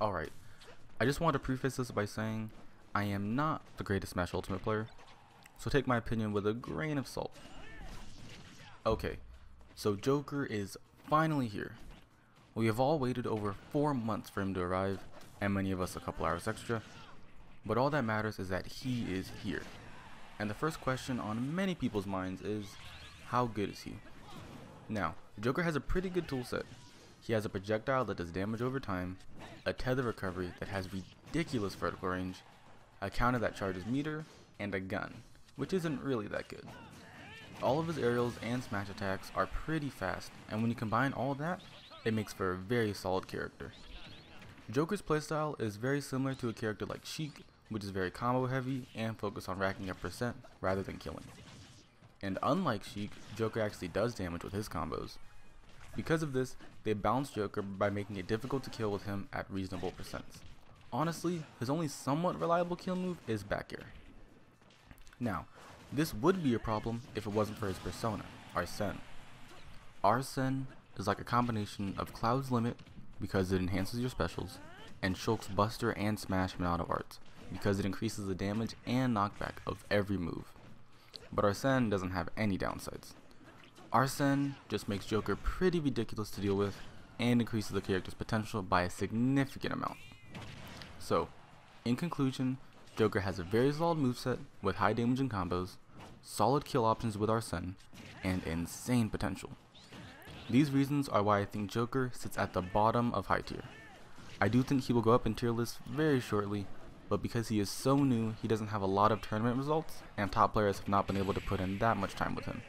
Alright, I just want to preface this by saying I am not the greatest Smash Ultimate player, so take my opinion with a grain of salt. Okay, so Joker is finally here. We have all waited over 4 months for him to arrive, and many of us a couple hours extra, but all that matters is that he is here. And the first question on many people's minds is, how good is he? Now, Joker has a pretty good toolset. He has a projectile that does damage over time, a tether recovery that has ridiculous vertical range, a counter that charges meter, and a gun, which isn't really that good. All of his aerials and smash attacks are pretty fast, and when you combine all that, it makes for a very solid character. Joker's playstyle is very similar to a character like Sheik, which is very combo heavy and focused on racking up percent rather than killing. And unlike Sheik, Joker actually does damage with his combos. Because of this, they balance Joker by making it difficult to kill with him at reasonable percents. Honestly, his only somewhat reliable kill move is back air. Now, this would be a problem if it wasn't for his persona, Arsene. Arsene is like a combination of Cloud's Limit, because it enhances your specials, and Shulk's Buster and Smash Monado Arts, because it increases the damage and knockback of every move. But Arsene doesn't have any downsides. Arsene just makes Joker pretty ridiculous to deal with, and increases the character's potential by a significant amount. So, in conclusion, Joker has a very solid moveset with high damage and combos, solid kill options with Arsene, and insane potential. These reasons are why I think Joker sits at the bottom of high tier. I do think he will go up in tier lists very shortly, but because he is so new, he doesn't have a lot of tournament results, and top players have not been able to put in that much time with him.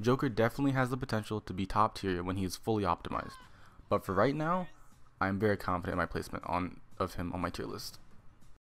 Joker definitely has the potential to be top tier when he is fully optimized, but for right now, I am very confident in my placement on of him on my tier list.